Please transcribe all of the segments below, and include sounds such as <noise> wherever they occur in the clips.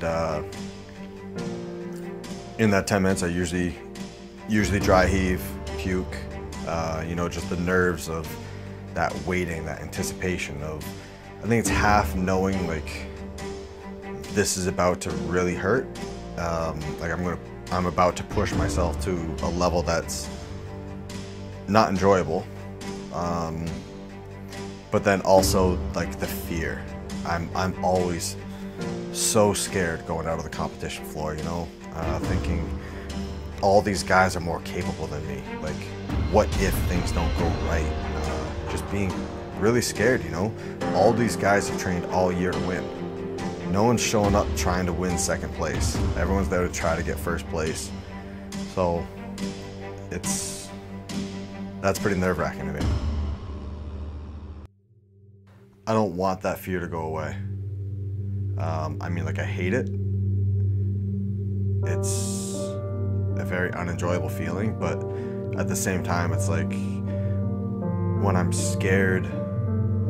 and uh, in that 10 minutes, I usually usually dry heave, puke. Uh, you know, just the nerves of that waiting, that anticipation of. I think it's half knowing like this is about to really hurt. Um, like I'm gonna, I'm about to push myself to a level that's not enjoyable. Um, but then also like the fear. I'm, I'm always so scared going out of the competition floor, you know, uh, thinking all these guys are more capable than me. Like, what if things don't go right? Uh, just being really scared, you know. All these guys have trained all year to win. No one's showing up trying to win second place. Everyone's there to try to get first place. So, it's that's pretty nerve wracking to me. I don't want that fear to go away. Um, I mean, like, I hate it. It's a very unenjoyable feeling, but at the same time, it's like when I'm scared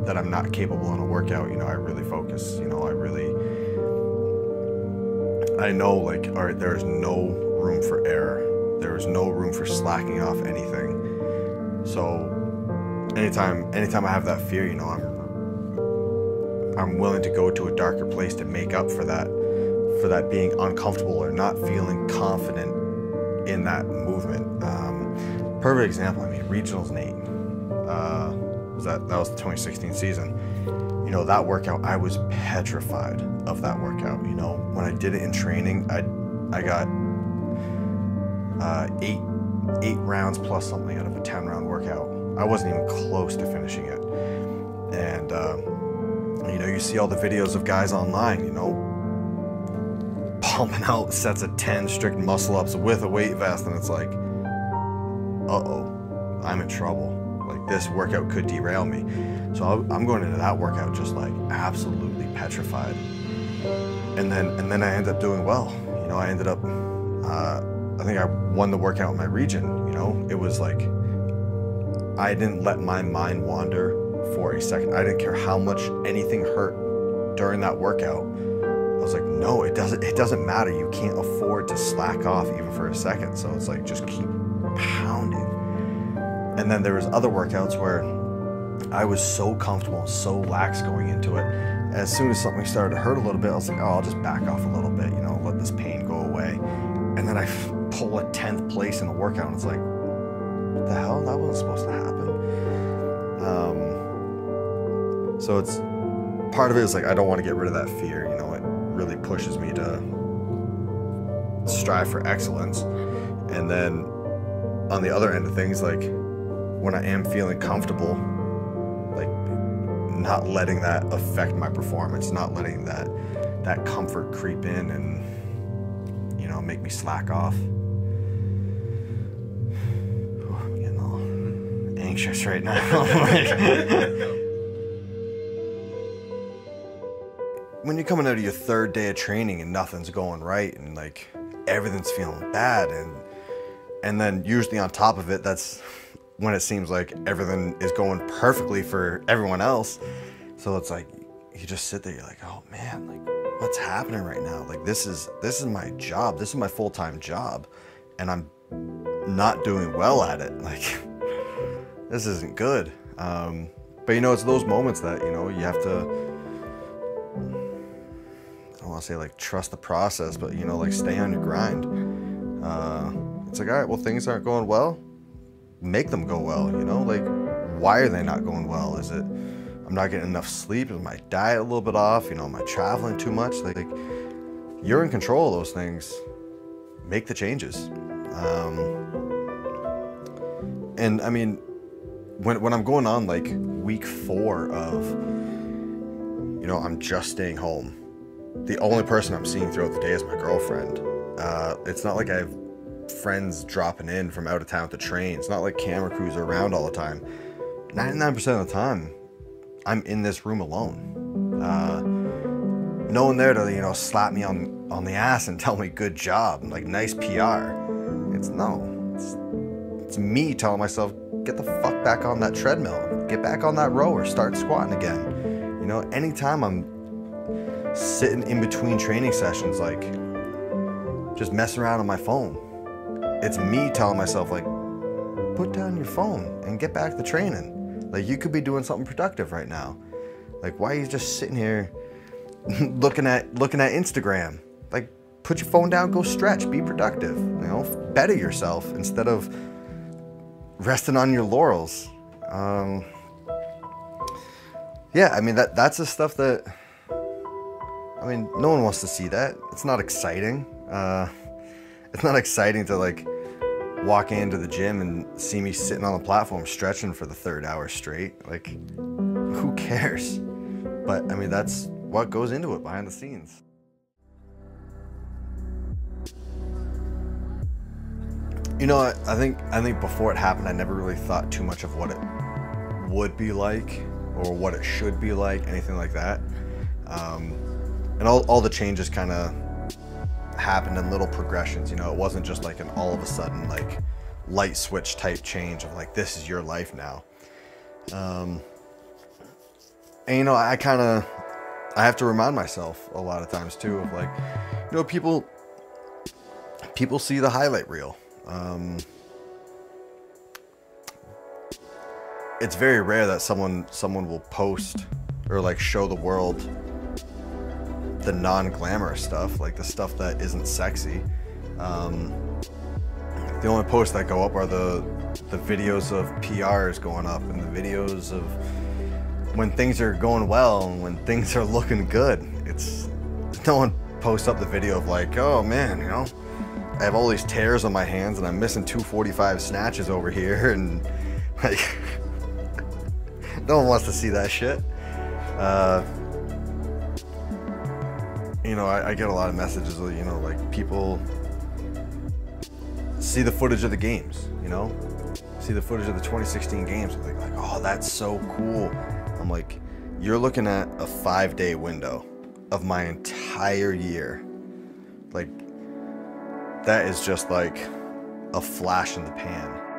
that I'm not capable in a workout, you know, I really focus. You know, I really, I know, like, all right, there is no room for error. There is no room for slacking off anything. So, anytime, anytime I have that fear, you know, I'm I'm willing to go to a darker place to make up for that, for that being uncomfortable or not feeling confident in that movement. Um, perfect example. I mean, regionals Nate. Uh, was that that was the 2016 season? You know that workout. I was petrified of that workout. You know when I did it in training, I I got uh, eight eight rounds plus something out of a 10 round workout. I wasn't even close to finishing it, and. Uh, you know, you see all the videos of guys online, you know, pumping out sets of 10 strict muscle ups with a weight vest, and it's like, uh oh, I'm in trouble. Like, this workout could derail me. So I'm going into that workout just like absolutely petrified. And then, and then I ended up doing well. You know, I ended up, uh, I think I won the workout in my region. You know, it was like, I didn't let my mind wander for a second. I didn't care how much anything hurt during that workout. I was like, no, it doesn't it doesn't matter. You can't afford to slack off even for a second. So it's like just keep pounding. And then there was other workouts where I was so comfortable so lax going into it. As soon as something started to hurt a little bit, I was like, oh, I'll just back off a little bit, you know, let this pain go away. And then I pull a 10th place in the workout and it's like, what the hell? That wasn't supposed to happen. Um, so it's part of it is like I don't want to get rid of that fear. You know, it really pushes me to strive for excellence. And then on the other end of things, like when I am feeling comfortable, like not letting that affect my performance, not letting that that comfort creep in and you know make me slack off. I'm getting all anxious right now. <laughs> <laughs> <laughs> when you're coming out of your third day of training and nothing's going right and like everything's feeling bad and and then usually on top of it that's when it seems like everything is going perfectly for everyone else. So it's like you just sit there you're like oh man like what's happening right now? Like this is this is my job. This is my full-time job and i'm not doing well at it. <laughs> Like this isn't good. Um, but you know it's those moments that you know you have to say like trust the process, but you know, like stay on your grind. Uh, it's like, all right, well, things aren't going well. Make them go well, you know? Like, why are they not going well? Is it I'm not getting enough sleep? Is my diet a little bit off? You know, am I traveling too much? Like, you're in control of those things. Make the changes. Um, and I mean, when, when I'm going on like week four of, you know, I'm just staying home the only person I'm seeing throughout the day is my girlfriend. Uh, it's not like I have friends dropping in from out of town to train. It's not like camera crews are around all the time. 99% of the time, I'm in this room alone. Uh, no one there to, you know, slap me on, on the ass and <laughs> tell me good job, like nice PR. It's no, it's, it's me telling myself, get the fuck back on that treadmill, get back on that rower, start squatting again. You know, anytime I'm sitting in between training sessions, like just messing around on my phone. It's me telling myself, like, put down your phone and get back to training. Like, you could be doing something productive right now. Like, why are you just sitting here <laughs> looking at looking at Instagram? Like, put your phone down, go stretch, be productive. You know, better yourself instead of resting on your laurels. Um, yeah, I mean that that's the stuff that I mean, no one wants to see that. It's not exciting. Uh, it's not exciting to like walk into the gym and see me sitting on the platform stretching for the third hour straight. Like, who cares? But I mean, that's what goes into it behind the scenes. You know, I, think I think before it happened, I never really thought too much of what it would be like or what it should be like, anything like that. Um, and all, all the changes kind of happened in little progressions. You know, it wasn't just like an all of a sudden like light switch type change of like this is your life now. Um, and you know, I kind of I have to remind myself a lot of times too of like, you know, people people see the highlight reel. Um, it's very rare that someone someone will post or like show the world the non-glamorous stuff, like the stuff that isn't sexy. Um, the only posts that go up are the the videos of PRs going up and the videos of when things are going well and when things are <laughs> looking good. It's no one posts up the video of like, oh man, you know, I have all these tears on my hands and I'm missing 245 snatches over here <laughs> and like <laughs> no one wants to see that shit. Uh, you know, I, I, get a lot of messages, you know, like people see the footage of the games, you know, see the footage of the 2016 games. They're like, oh, that's so cool. I'm like, you're looking at a five day window of my entire year. Like, that is just like a flash in the pan.